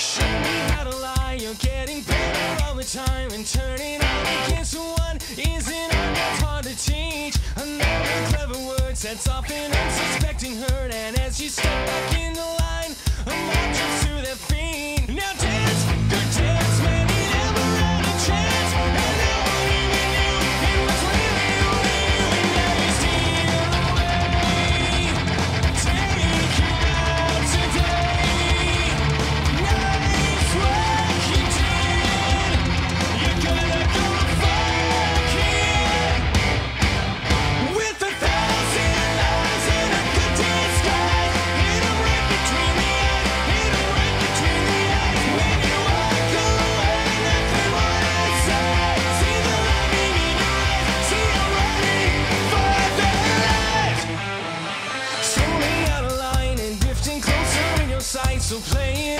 Show me how to lie, you're getting better all the time And turning against to teach? Another clever unsuspecting hurt. And as you step back in So playing